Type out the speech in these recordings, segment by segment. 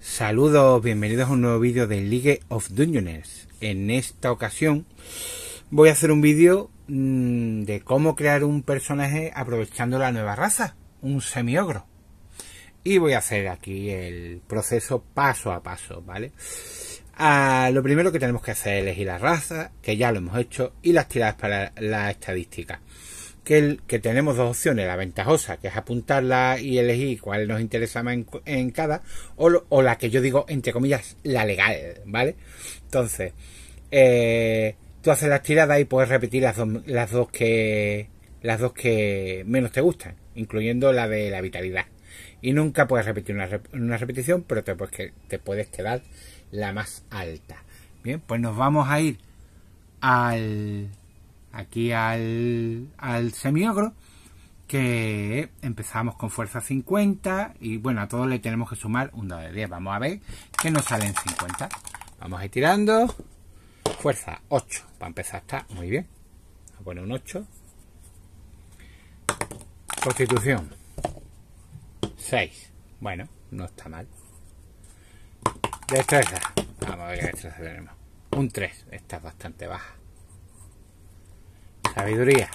Saludos, bienvenidos a un nuevo vídeo de League of Dungeons. En esta ocasión voy a hacer un vídeo mmm, de cómo crear un personaje aprovechando la nueva raza, un semiogro. Y voy a hacer aquí el proceso paso a paso, ¿vale? Ah, lo primero que tenemos que hacer es elegir la raza, que ya lo hemos hecho, y las tiradas para la estadística. Que, tenemos dos opciones, la ventajosa, que es apuntarla y elegir cuál nos interesa más en, cada, o, la que yo digo, entre comillas, la legal, ¿vale? Entonces, eh, tú haces las tiradas y puedes repetir las dos, las dos que las dos que menos te gustan, incluyendo la de la vitalidad. Y nunca puedes repetir una, una repetición, pero te, pues, te puedes quedar la más alta. Bien, pues nos vamos a ir al aquí al, al semiogro que empezamos con fuerza 50 y bueno, a todos le tenemos que sumar un dado de 10. Vamos a ver que nos salen 50. Vamos a ir tirando. Fuerza 8. Para empezar está muy bien. Vamos a poner un 8. Constitución 6. Bueno, no está mal. Destreza. Vamos a ver qué destreza tenemos. Un 3. Esta es bastante baja. Sabiduría.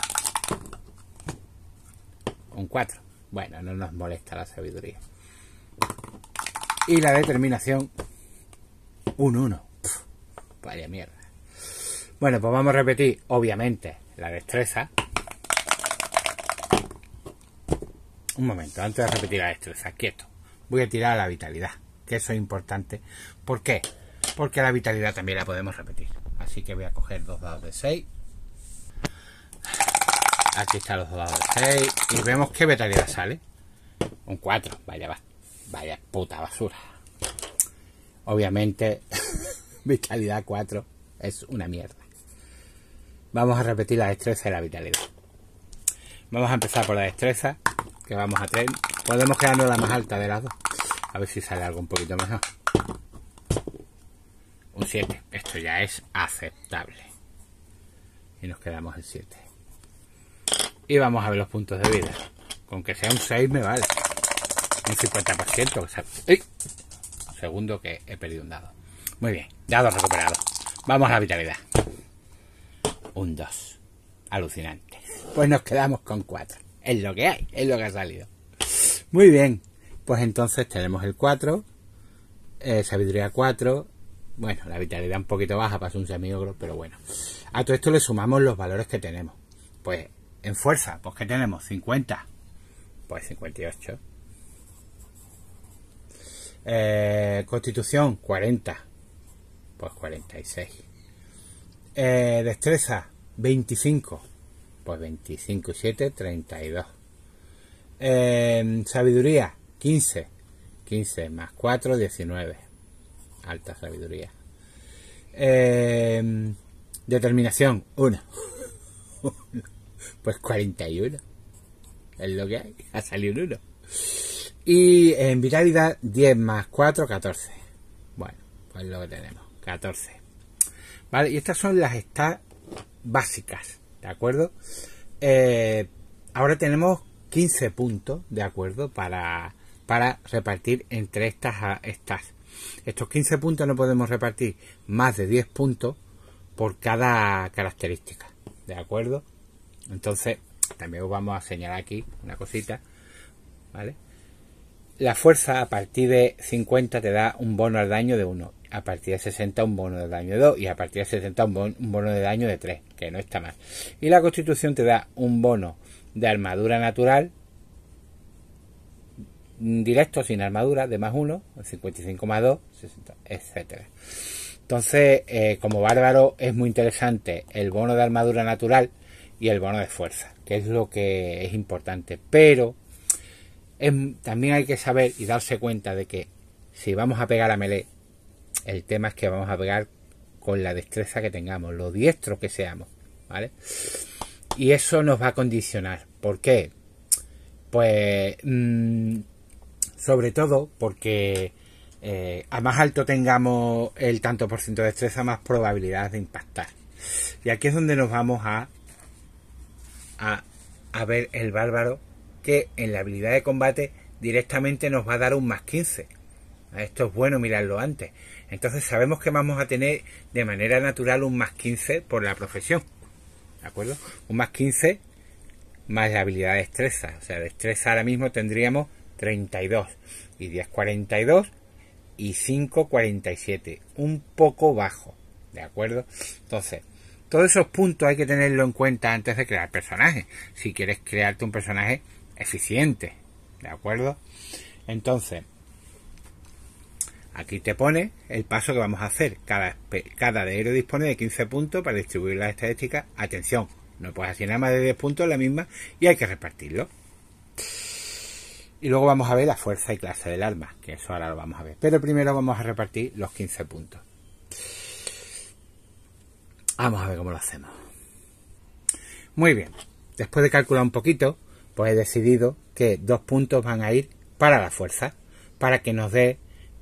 Un 4. Bueno, no nos molesta la sabiduría. Y la determinación. Un 1. Vaya mierda. Bueno, pues vamos a repetir, obviamente, la destreza. Un momento, antes de repetir la destreza, quieto. Voy a tirar la vitalidad, que eso es importante. ¿Por qué? Porque la vitalidad también la podemos repetir. Así que voy a coger dos dados de 6. Aquí están los dos dados de 6. Y vemos qué vitalidad sale. Un 4. Vaya, vaya puta basura. Obviamente, vitalidad 4 es una mierda. Vamos a repetir la destreza y la vitalidad. Vamos a empezar por la destreza, que vamos a tener. Podemos quedarnos la más alta de las dos. A ver si sale algo un poquito mejor. Un 7. Esto ya es aceptable. Y nos quedamos en 7. Y vamos a ver los puntos de vida. Con que sea un 6 me vale. Un 50%. O sea, ¡ay! Segundo que he perdido un dado. Muy bien. Dado recuperado. Vamos a la vitalidad. Un 2. Alucinante. Pues nos quedamos con 4. Es lo que hay. Es lo que ha salido. Muy bien. Pues entonces tenemos el 4. Eh, sabiduría 4. Bueno, la vitalidad un poquito baja para ser un semiogro, pero bueno. A todo esto le sumamos los valores que tenemos. Pues en fuerza, pues que tenemos 50. Pues 58. Eh, constitución 40. Pues 46. Eh, destreza 25. Pues 25 y 7, 32. Eh, sabiduría 15. 15 más 4, 19. Alta sabiduría. Eh, determinación 1. pues 41. Es lo que hay. Ha salido un 1. Y en vitalidad 10 más 4, 14. Bueno, pues lo que tenemos. 14. Vale, y estas son las stats básicas. ¿De acuerdo? Eh, ahora tenemos 15 puntos, ¿de acuerdo? Para, para repartir entre estas estas. Estos 15 puntos no podemos repartir más de 10 puntos por cada característica. ¿De acuerdo? Entonces, también os vamos a señalar aquí una cosita. ¿Vale? La fuerza a partir de 50 te da un bono al daño de 1. A partir de 60 un bono de daño de 2. Y a partir de 70 un bono, un bono de daño de 3. Que no está mal. Y la constitución te da un bono de armadura natural. Directo sin armadura de más 1. 55 más 2. 60, etcétera. Entonces, eh, como bárbaro es muy interesante el bono de armadura natural y el bono de fuerza, que es lo que es importante. Pero es, también hay que saber y darse cuenta de que si vamos a pegar a melee, el tema es que vamos a pegar con la destreza que tengamos, lo diestros que seamos, ¿vale? Y eso nos va a condicionar. ¿Por qué? Pues mmm, sobre todo porque eh, a más alto tengamos el tanto por ciento de destreza, más probabilidad de impactar. Y aquí es donde nos vamos a, a, ver el bárbaro que en la habilidad de combate directamente nos va a dar un más 15. Esto es bueno mirarlo antes. Entonces sabemos que vamos a tener de manera natural un más 15 por la profesión. ¿De acuerdo? Un más 15 más la habilidad de destreza. O sea, destreza ahora mismo tendríamos 32 y 10 42 y 5 47. Un poco bajo. ¿De acuerdo? Entonces, todos esos puntos hay que tenerlo en cuenta antes de crear personajes. Si quieres crearte un personaje eficiente. ¿De acuerdo? Entonces, aquí te pone el paso que vamos a hacer. Cada, cada de dispone de 15 puntos para distribuir las estadísticas. Atención, no puedes hacer nada más de 10 puntos la misma y hay que repartirlo. Y luego vamos a ver la fuerza y clase del arma, que eso ahora lo vamos a ver. Pero primero vamos a repartir los 15 puntos. Vamos a ver cómo lo hacemos. Muy bien. Después de calcular un poquito, pues he decidido que dos puntos van a ir para la fuerza, para que nos dé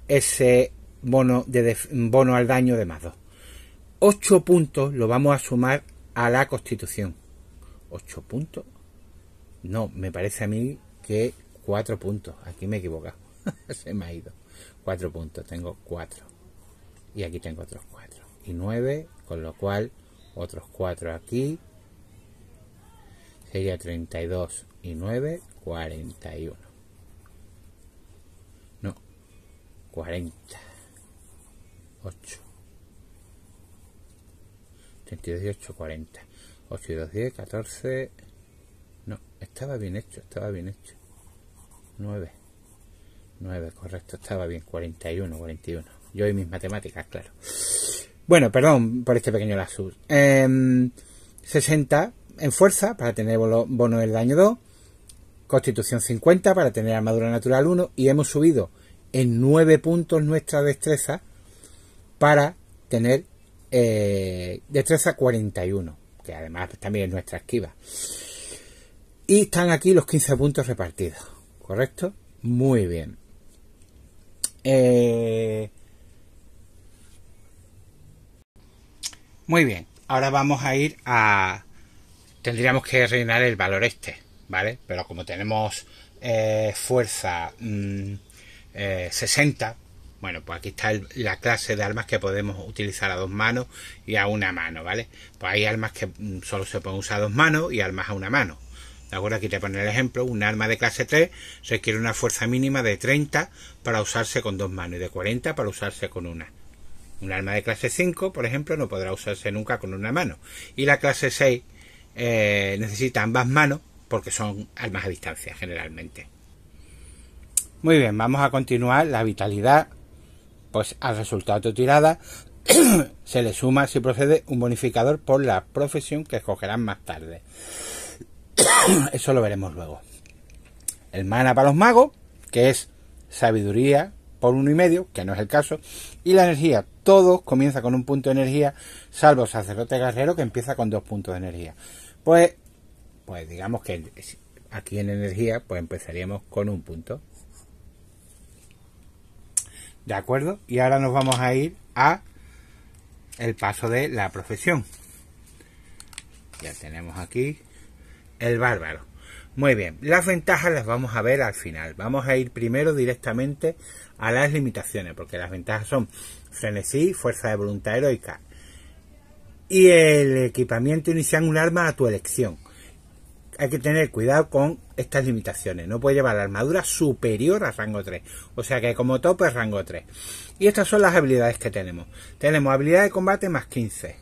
ese bono, de bono al daño de más 2. 8 puntos lo vamos a sumar a la constitución. 8 puntos. No, me parece a mí que 4 puntos. Aquí me he equivocado. Se me ha ido. 4 puntos. Tengo 4. Y aquí tengo otros 4. Y 9, con lo cual otros 4 aquí. Sería 32 y 9, 41. No, 40. 8. 32 y 8, 40. 8 y 2, 10, 14. No, estaba bien hecho, estaba bien hecho. 9. 9, correcto, estaba bien. 41, 41. Yo y mis matemáticas, claro. Bueno, perdón por este pequeño lapsus. 60 em, en fuerza para tener bono del daño 2. Constitución 50 para tener armadura natural 1. Y hemos subido en 9 puntos nuestra destreza para tener eh, destreza 41, que además también es nuestra esquiva. Y están aquí los 15 puntos repartidos, ¿correcto? Muy bien. Eh, muy bien, ahora vamos a ir a... Tendríamos que rellenar el valor este, ¿vale? Pero como tenemos eh, fuerza 60, bueno, pues aquí está la clase de armas que podemos utilizar a dos manos y a una mano, ¿vale? Pues hay armas que mm, solo se pueden usar a dos manos y armas a una mano. ¿De acuerdo? Aquí te pone el ejemplo. Un arma de clase 3 requiere una fuerza mínima de 30 para usarse con dos manos y de 40 para usarse con una. Un arma de clase 5, por ejemplo, no podrá usarse nunca con una mano. Y la clase 6 eh, necesita ambas manos porque son armas a distancia generalmente. Muy bien, vamos a continuar la vitalidad pues al resultado de tu tirada se le suma, si procede, un bonificador por la profesión que escogerán más tarde. Eso lo veremos luego. El mana para los magos, que es sabiduría por uno y medio, que no es el caso, y la energía. Todos comienza con un punto de energía, salvo sacerdote guerrero que empieza con dos puntos de energía. Pues, pues digamos que aquí en energía, pues empezaríamos con un punto. ¿De acuerdo? Y ahora nos vamos a ir a el paso de la profesión. Ya tenemos aquí el bárbaro. Muy bien, las ventajas las vamos a ver al final. Vamos a ir primero directamente a las limitaciones, porque las ventajas son frenesí, fuerza de voluntad heroica y el equipamiento inicial un arma a tu elección hay que tener cuidado con estas limitaciones. No puede llevar la armadura superior a rango 3. O sea que como tope es rango 3. Y estas son las habilidades que tenemos. Tenemos habilidad de combate más 15.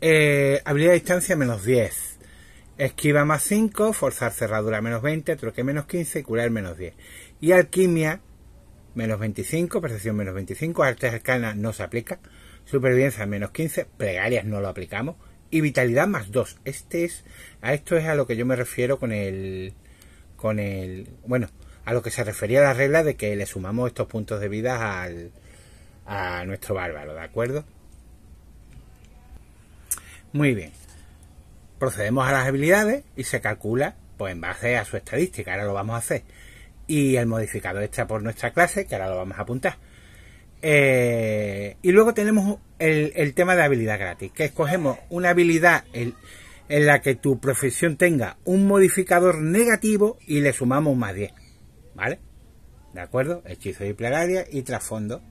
Eh, habilidad de distancia menos 10. Esquiva más 5. Forzar cerradura menos 20. Troque menos 15. Y curar menos 10. Y alquimia menos 25. Percepción menos 25. Artes arcanas no se aplica. Supervivencia menos 15. Plegarias no lo aplicamos y vitalidad más 2. Este es, a esto es a lo que yo me refiero con el, con el, bueno, a lo que se refería la regla de que le sumamos estos puntos de vida al, a nuestro bárbaro, ¿de acuerdo? Muy bien. Procedemos a las habilidades y se calcula, pues en base a su estadística, ahora lo vamos a hacer. Y el modificador está por nuestra clase, que ahora lo vamos a apuntar. Eh, y luego tenemos el, tema de habilidad gratis, que escogemos una habilidad en, la que tu profesión tenga un modificador negativo y le sumamos más 10. ¿Vale? ¿De acuerdo? Hechizo y plegaria y trasfondo,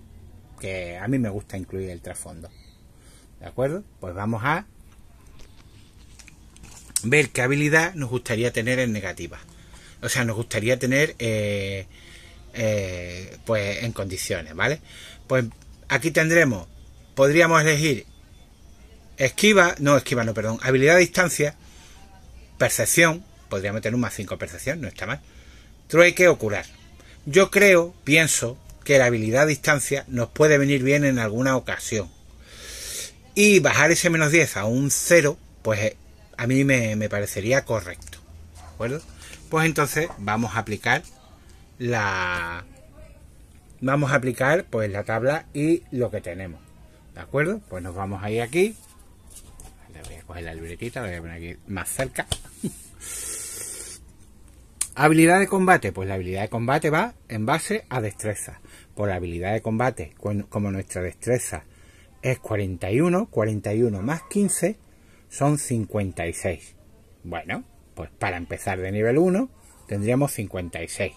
que a mí me gusta incluir el trasfondo. ¿De acuerdo? Pues vamos a ver qué habilidad nos gustaría tener en negativa. O sea, nos gustaría tener eh, eh, pues en condiciones, ¿vale? Pues aquí tendremos, podríamos elegir esquiva, no esquiva, no, perdón, habilidad a distancia, percepción, podríamos tener un más 5 percepción, no está mal, trueque o curar. Yo creo, pienso, que la habilidad a distancia nos puede venir bien en alguna ocasión. Y bajar ese menos 10 a un 0, pues a mí me, me parecería correcto. ¿De acuerdo? Pues entonces vamos a aplicar la vamos a aplicar pues la tabla y lo que tenemos de acuerdo pues nos vamos a ir aquí le voy a coger la libretita lo voy a poner aquí más cerca habilidad de combate pues la habilidad de combate va en base a destreza por la habilidad de combate como nuestra destreza es 41 41 más 15 son 56 bueno pues para empezar de nivel 1 tendríamos 56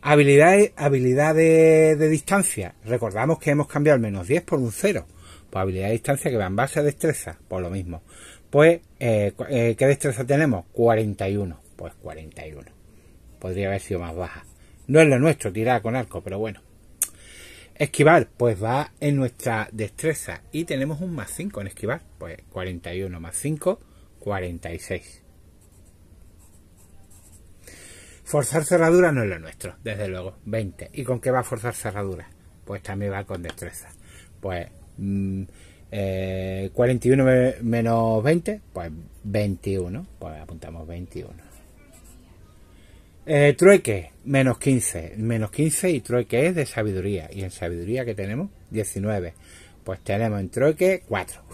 Habilidad, de, distancia. Recordamos que hemos cambiado el menos 10 por un 0. Pues habilidad de distancia que va en base a destreza. Por lo mismo. Pues, eh, eh, ¿qué destreza tenemos? 41. Pues 41. Podría haber sido más baja. No es lo nuestro tirar con arco, pero bueno. Esquivar, pues va en nuestra destreza. Y tenemos un más 5 en esquivar. Pues 41 más 5, 46. Forzar cerradura no es lo nuestro, desde luego. 20. ¿Y con qué va a forzar cerradura? Pues también va con destreza. Pues 41 mm, eh, menos 20, pues 21. Pues apuntamos 21. Eh, trueque, menos 15. Menos 15 y trueque es de sabiduría. Y en sabiduría que tenemos 19. Pues tenemos en trueque 4.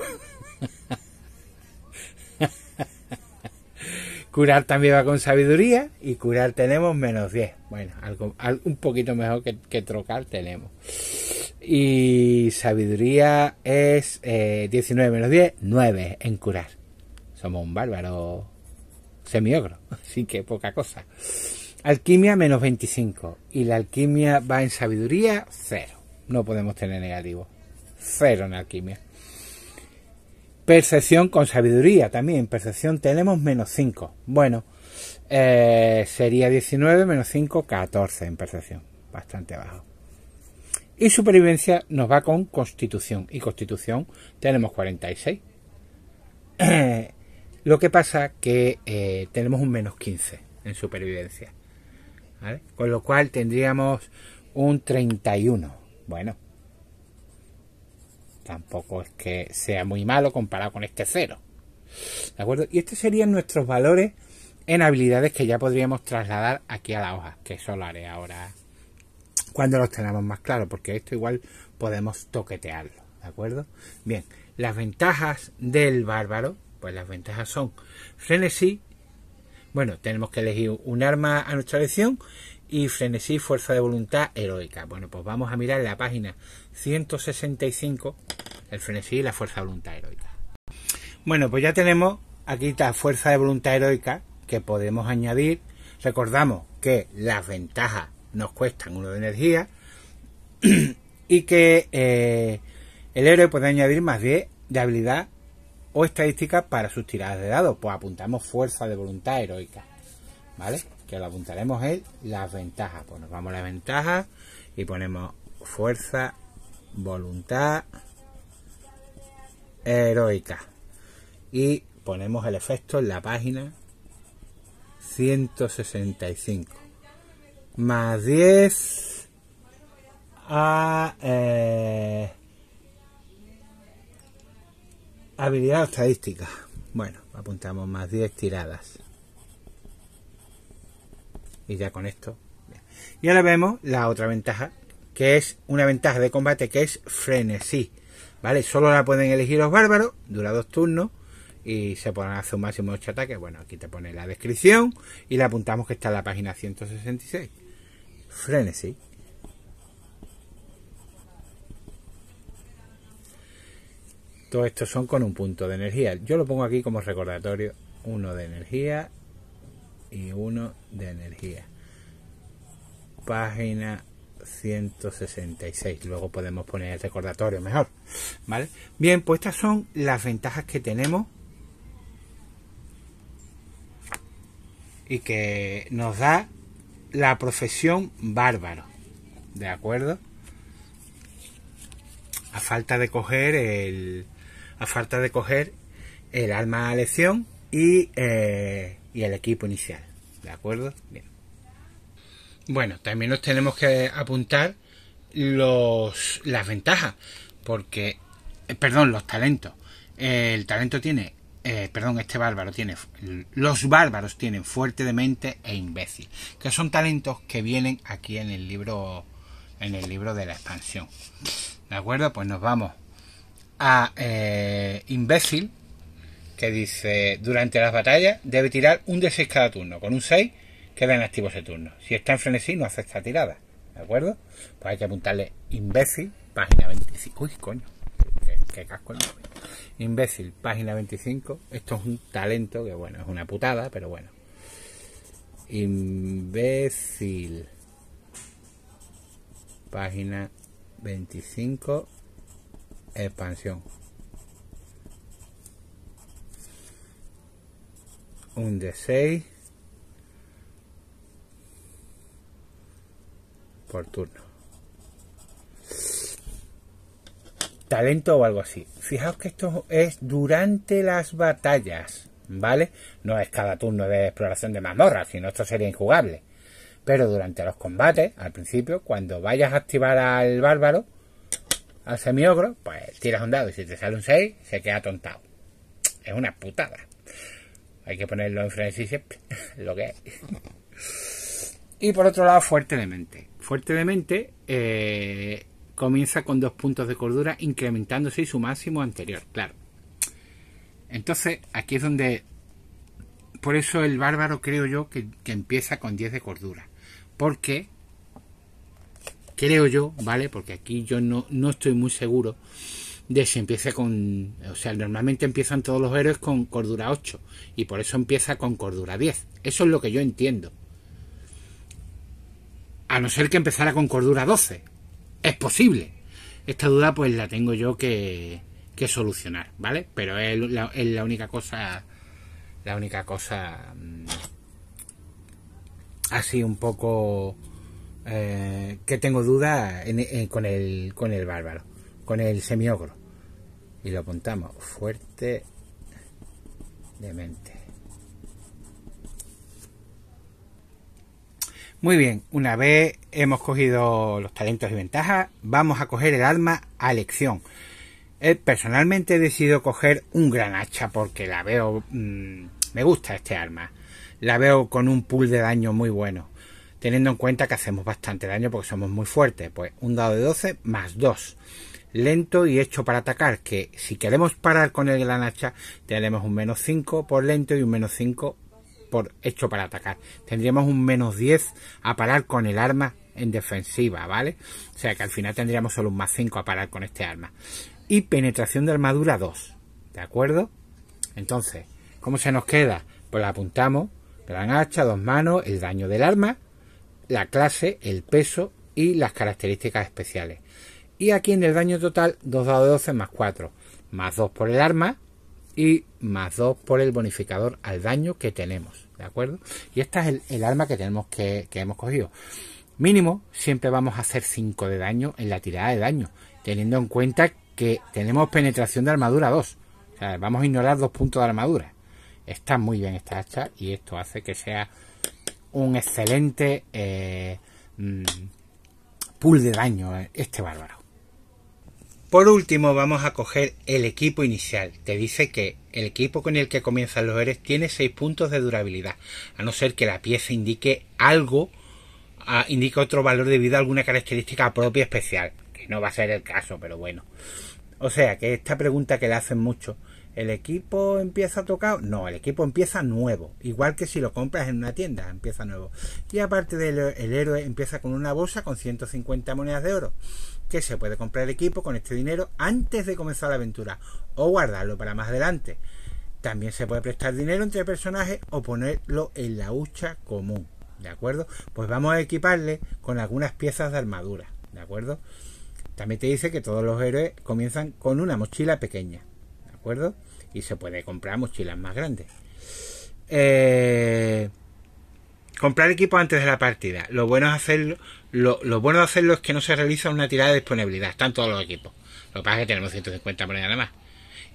Curar también va con sabiduría y curar tenemos menos 10. Bueno, algo, un poquito mejor que, trocar tenemos. Y sabiduría es 19 eh, menos 10, 9 en curar. Somos un bárbaro semiogro, así que poca cosa. Alquimia menos 25 y la alquimia va en sabiduría 0. No podemos tener negativo. 0 en alquimia. Percepción con sabiduría también. Percepción tenemos menos 5. Bueno, eh, sería 19 menos 5, 14 en percepción. Bastante bajo. Y supervivencia nos va con constitución. Y constitución tenemos 46. Lo que pasa que eh, tenemos un menos 15 en supervivencia. Con lo cual tendríamos un 31. Bueno, tampoco es que sea muy malo comparado con este cero. ¿De acuerdo? Y estos serían nuestros valores en habilidades que ya podríamos trasladar aquí a la hoja, que eso lo haré ahora cuando los tengamos más claros, porque esto igual podemos toquetearlo, ¿de acuerdo? Bien, las ventajas del bárbaro, pues las ventajas son frenesí, bueno, tenemos que elegir un arma a nuestra elección y frenesí, fuerza de voluntad heroica. Bueno, pues vamos a mirar la página 165, el frenesí y la fuerza de voluntad heroica. Bueno, pues ya tenemos aquí la fuerza de voluntad heroica que podemos añadir. Recordamos que las ventajas nos cuestan uno de energía y que eh, el héroe puede añadir más 10 de habilidad o estadística para sus tiradas de dados. Pues apuntamos fuerza de voluntad heroica. ¿Vale? Que lo apuntaremos en las ventajas. Pues nos vamos a las ventajas y ponemos fuerza voluntad heroica. Y ponemos el efecto en la página 165. Más 10 a eh, habilidad estadística. Bueno, apuntamos más 10 tiradas. Y ya con esto. Y ahora vemos la otra ventaja que es una ventaja de combate que es frenesí. ¿Vale? Solo la pueden elegir los bárbaros, dura dos turnos y se podrán hacer un máximo de 8 ataques. Bueno, aquí te pone la descripción y le apuntamos que está en la página 166. Frenesí. Todo esto son con un punto de energía. Yo lo pongo aquí como recordatorio. Uno de energía y uno de energía. página 166. Luego podemos poner el recordatorio mejor. ¿Vale? Bien, pues estas son las ventajas que tenemos y que nos da la profesión bárbaro. ¿De acuerdo? A falta de coger el. A falta de coger el alma a lección y, eh, y el equipo inicial. ¿De acuerdo? Bien. Bueno, también nos tenemos que apuntar los, las ventajas, porque, eh, perdón, los talentos. El talento tiene, eh, perdón, este bárbaro tiene, los bárbaros tienen fuerte de mente e imbécil, que son talentos que vienen aquí en el libro, en el libro de la expansión. ¿De acuerdo? Pues nos vamos a eh, imbécil, que dice, durante las batallas debe tirar un de 6 cada turno, con un 6 queda en activo ese turno. Si está en frenesí, no hace esta tirada. ¿De acuerdo? Pues hay que apuntarle imbécil, página 25. Uy, coño. Qué, casco Imbécil, página 25. Esto es un talento que, bueno, es una putada, pero bueno. Imbécil. Página 25. Expansión. Un de 6 por turno. Talento o algo así. Fijaos que esto es durante las batallas, ¿vale? No es cada turno de exploración de mazmorra, sino esto sería injugable. Pero durante los combates, al principio, cuando vayas a activar al bárbaro, al semiogro, pues tiras un dado y si te sale un 6, se queda tontado. Es una putada. Hay que ponerlo en frenesí siempre, lo que es. Y por otro lado, fuerte de mente fuertemente eh, comienza con dos puntos de cordura incrementándose su máximo anterior, claro. Entonces, aquí es donde... Por eso el bárbaro creo yo que, empieza con 10 de cordura. Porque, creo yo, ¿vale? Porque aquí yo no, no estoy muy seguro de si empieza con... O sea, normalmente empiezan todos los héroes con cordura 8. Y por eso empieza con cordura 10. Eso es lo que yo entiendo. A no ser que empezara con cordura 12. Es posible. Esta duda pues la tengo yo que, que solucionar, ¿vale? Pero es la, es la, única cosa... La única cosa... Mm, así un poco... Eh, que tengo duda con, el, con el bárbaro. Con el semiogro. Y lo apuntamos fuerte de mente. Muy bien, una vez hemos cogido los talentos y ventajas, vamos a coger el arma a elección. Eh, personalmente he decidido coger un gran hacha porque la veo... Mmm, me gusta este arma. La veo con un pool de daño muy bueno. Teniendo en cuenta que hacemos bastante daño porque somos muy fuertes. Pues un dado de 12 más 2. Lento y hecho para atacar. Que si queremos parar con el gran hacha, tenemos un menos 5 por lento y un menos 5 por hecho para atacar. Tendríamos un menos 10 a parar con el arma en defensiva, ¿vale? O sea que al final tendríamos solo un más 5 a parar con este arma. Y penetración de armadura 2, ¿de acuerdo? Entonces, ¿cómo se nos queda? Pues la apuntamos, gran hacha, dos manos, el daño del arma, la clase, el peso y las características especiales. Y aquí en el daño total, 2 dados de 12 más 4, más 2 por el arma y más 2 por el bonificador al daño que tenemos. ¿de acuerdo? Y esta es el, arma que tenemos que, hemos cogido. Mínimo, siempre vamos a hacer 5 de daño en la tirada de daño, teniendo en cuenta que tenemos penetración de armadura 2. O sea, vamos a ignorar dos puntos de armadura. Está muy bien esta hacha y esto hace que sea un excelente eh, mm, pool de daño eh, este bárbaro. Por último, vamos a coger el equipo inicial. Te dice que el equipo con el que comienzan los héroes tiene 6 puntos de durabilidad, a no ser que la pieza indique algo, ah, indique otro valor debido a alguna característica propia especial, que no va a ser el caso, pero bueno. O sea, que esta pregunta que le hacen mucho, ¿el equipo empieza tocado? No, el equipo empieza nuevo, igual que si lo compras en una tienda, empieza nuevo. Y aparte del el héroe empieza con una bolsa con 150 monedas de oro que se puede comprar el equipo con este dinero antes de comenzar la aventura o guardarlo para más adelante. También se puede prestar dinero entre personajes o ponerlo en la hucha común. ¿de acuerdo? Pues vamos a equiparle con algunas piezas de armadura, ¿de acuerdo? También te dice que todos los héroes comienzan con una mochila pequeña, ¿de Y se puede comprar mochilas más grandes. Eh, comprar equipo antes de la partida. Lo bueno es hacerlo, lo, bueno de hacerlo es que no se realiza una tirada de disponibilidad. Están todos los equipos. Lo que pasa es que tenemos 150 monedas nada más.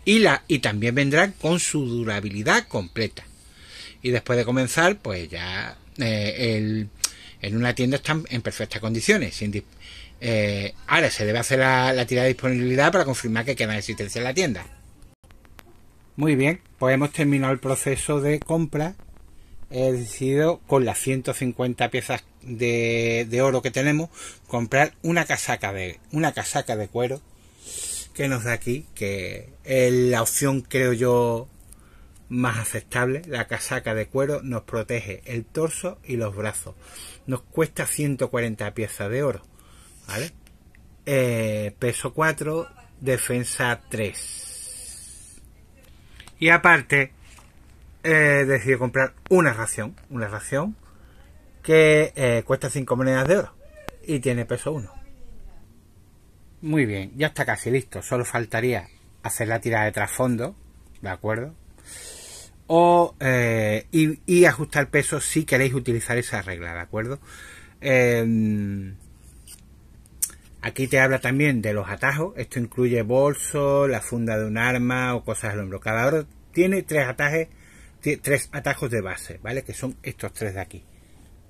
Y, la, y también vendrán con su durabilidad completa. Y después de comenzar, pues ya eh, en una tienda están en perfectas condiciones. Eh, ahora se debe hacer la, la tirada de disponibilidad para confirmar que queda en existencia en la tienda. Muy bien, pues hemos terminado el proceso de compra. He decidido con las 150 piezas de, oro que tenemos comprar una casaca de una casaca de cuero que nos da aquí, que es la opción creo yo más aceptable. La casaca de cuero nos protege el torso y los brazos. Nos cuesta 140 piezas de oro. ¿Vale? Eh, peso 4, defensa 3. Y aparte, he decidido comprar una ración, una ración que eh, cuesta 5 monedas de oro y tiene peso 1. Muy bien, ya está casi listo. Solo faltaría hacer la tirada de trasfondo, ¿de acuerdo? O, eh, y, ajustar peso si queréis utilizar esa regla, ¿de acuerdo? Aquí te habla también de los atajos. Esto incluye bolso, la funda de un arma o cosas al hombro. Cada oro tiene tres atajos, tres atajos de base, ¿vale? Que son estos tres de aquí.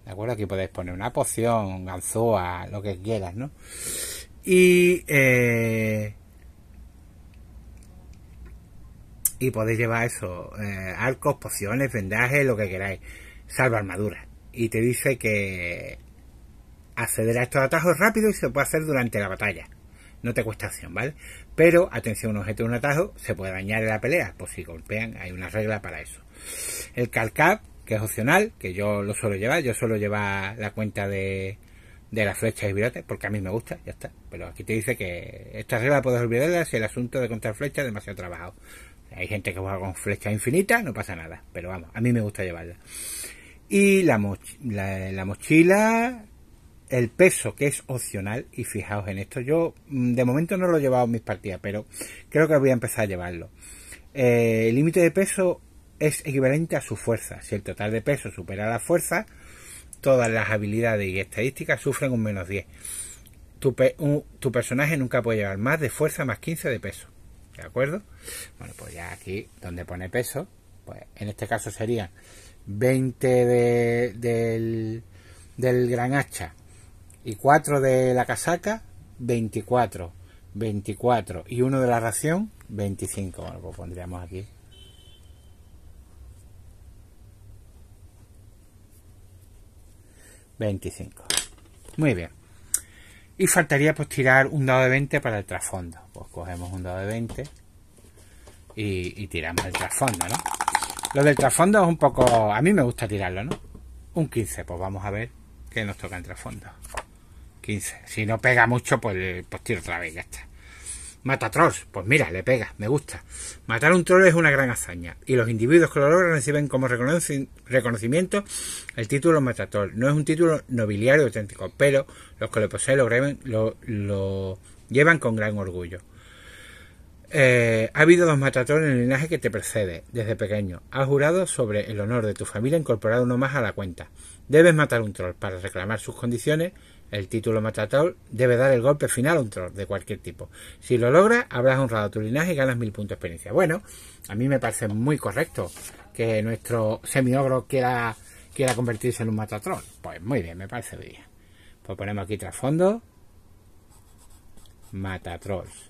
¿De acuerdo? Aquí podéis poner una poción, ganzúa, lo que quieras, ¿no? Y, eh, y podéis llevar eso, eh, arcos, pociones, vendajes, lo que queráis. Salva armadura. Y te dice que acceder a estos atajos rápido y se puede hacer durante la batalla. No te cuesta acción, ¿vale? Pero, atención, un objeto de un atajo se puede dañar en la pelea, por si golpean, hay una regla para eso. El calcap, que es opcional, que yo lo suelo llevar, yo suelo llevar la cuenta de, de las flechas y virotes, porque a mí me gusta, ya está. Pero aquí te dice que esta regla puedes olvidarla si el asunto de contar flechas es demasiado trabajado. Hay gente que juega con flechas infinitas, no pasa nada, pero vamos, a mí me gusta llevarla. Y la, la mochila, el peso que es opcional y fijaos en esto yo mm, de momento no lo he llevado en mis partidas pero creo que voy a empezar a llevarlo. Eh, el límite de peso es equivalente a su fuerza. Si el total de peso supera la fuerza todas las habilidades y estadísticas sufren un menos 10 tu, personaje nunca puede llevar más de fuerza más 15 de peso ¿de acuerdo? bueno pues ya aquí donde pone peso pues en este caso serían 20 del, del gran hacha y 4 de la casaca, 24. 24 y uno de la ración, 25. Bueno, pues pondríamos aquí. ...25... Muy bien. Y faltaría pues tirar un dado de 20 para el trasfondo. Pues cogemos un dado de 20 y, y, tiramos el trasfondo, ¿no? Lo del trasfondo es un poco... A mí me gusta tirarlo, ¿no? Un 15, pues vamos a ver qué nos toca en trasfondo. 15. Si no pega mucho, pues, pues tiro otra vez, ya está. Mata trolls, pues mira, le pega, me gusta. Matar un troll es una gran hazaña y los individuos que lo logran reciben como reconocimiento el título Matatroll. No es un título nobiliario auténtico, pero los que lo poseen lo, lo, llevan con gran orgullo. Eh, ha habido dos matatrolls en el linaje que te precede desde pequeño. Has jurado sobre el honor de tu familia incorporar uno más a la cuenta. Debes matar un troll para reclamar sus condiciones el título Matatrol debe dar el golpe final a un troll de cualquier tipo. Si lo logras, habrás honrado tu linaje y ganas mil puntos de experiencia. Bueno, a mí me parece muy correcto que nuestro semiogro quiera, quiera convertirse en un Matatrol. Pues muy bien, me parece bien. Pues ponemos aquí trasfondo. Matatrolls.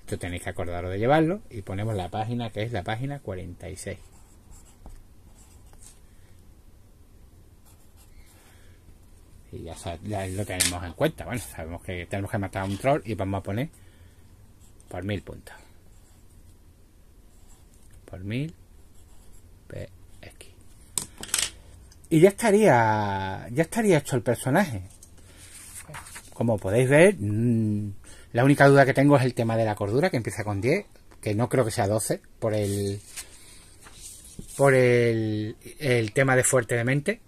Esto tenéis que acordaros de llevarlo y ponemos la página que es la página 46. Y ya, lo tenemos en cuenta. Bueno, sabemos que tenemos que matar a un troll y vamos a poner por mil puntos. Por mil PX. Y ya estaría, ya estaría hecho el personaje. Como podéis ver, mm, la única duda que tengo es el tema de la cordura, que empieza con 10, que no creo que sea 12, por el por el, el tema de fuerte de mente,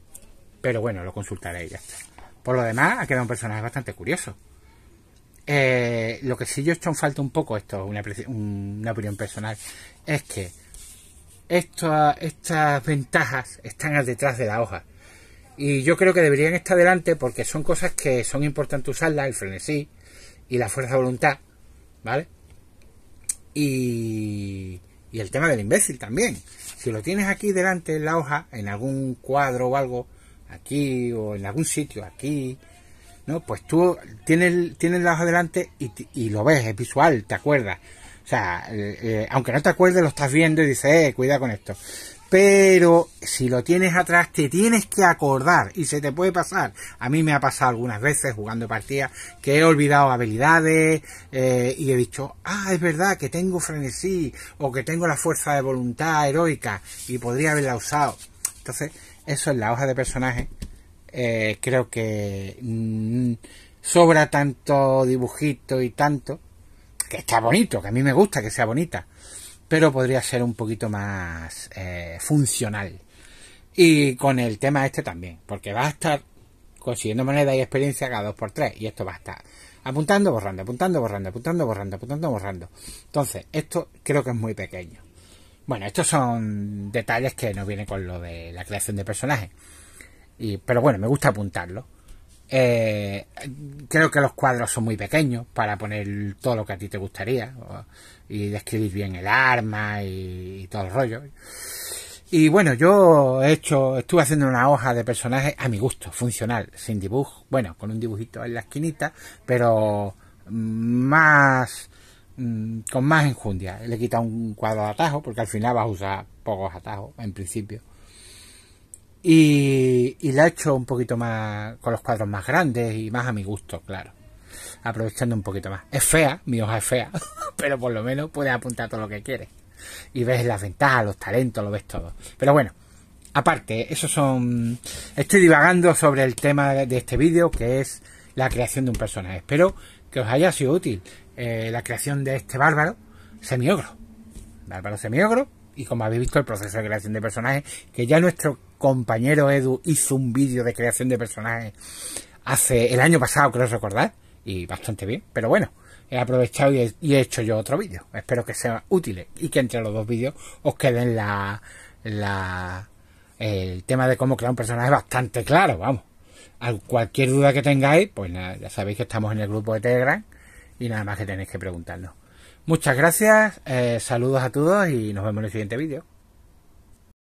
pero bueno, lo consultaré ya está. Por lo demás, ha quedado un personaje bastante curioso. Eh, lo que sí yo he hecho en falta un poco, esto una, una opinión personal, es que estas ventajas están detrás de la hoja. Y yo creo que deberían estar delante porque son cosas que son importantes usarlas, el frenesí y la fuerza de voluntad, ¿vale? Y, y el tema del imbécil también. Si lo tienes aquí delante en la hoja, en algún cuadro o algo, aquí o en algún sitio, aquí, ¿no? Pues tú tienes, tienes la hoja delante y, y lo ves, es visual, te acuerdas. O sea, eh, eh, aunque no te acuerdes, lo estás viendo y dices, eh, cuida con esto. Pero si lo tienes atrás, te tienes que acordar y se te puede pasar. A mí me ha pasado algunas veces jugando partidas que he olvidado habilidades eh, y he dicho, ah, es verdad que tengo frenesí o que tengo la fuerza de voluntad heroica y podría haberla usado. Entonces, eso en la hoja de personaje eh, creo que mm, sobra tanto dibujito y tanto que está bonito, que a mí me gusta que sea bonita, pero podría ser un poquito más eh, funcional. Y con el tema este también, porque va a estar consiguiendo moneda y experiencia cada dos por tres, y esto va a estar apuntando, borrando, apuntando, borrando, apuntando, borrando, apuntando, borrando. Entonces, esto creo que es muy pequeño. Bueno, estos son detalles que no vienen con lo de la creación de personajes. Y, pero bueno, me gusta apuntarlo. Eh, creo que los cuadros son muy pequeños para poner todo lo que a ti te gustaría y describir bien el arma y, todo el rollo. Y bueno, yo he hecho, estuve haciendo una hoja de personajes a mi gusto, funcional, sin dibujo, bueno, con un dibujito en la esquinita, pero más, mm, con más enjundia. Le he quitado un cuadro de atajo, porque al final vas a usar pocos atajos, en principio. Y, y la he hecho un poquito más con los cuadros más grandes y más a mi gusto, claro. Aprovechando un poquito más. Es fea, mi hoja es fea, pero por lo menos puedes apuntar todo lo que quieres. Y ves las ventajas, los talentos, lo ves todo. Pero bueno, aparte, eso son... Estoy divagando sobre el tema de este vídeo, que es la creación de un personaje. Espero que os haya sido útil eh, la creación de este bárbaro semiogro. Bárbaro semiogro. Y como habéis visto el proceso de creación de personajes, que ya nuestro compañero Edu hizo un vídeo de creación de personajes hace el año pasado, creo recordar, y bastante bien, pero bueno, he aprovechado y he, hecho yo otro vídeo. Espero que sea útil y que entre los dos vídeos os queden la, el tema de cómo crear un personaje bastante claro, vamos. cualquier duda que tengáis, pues nada, ya sabéis que estamos en el grupo de Telegram y nada más que tenéis que preguntarnos. Muchas gracias, eh, saludos a todos y nos vemos en el siguiente vídeo.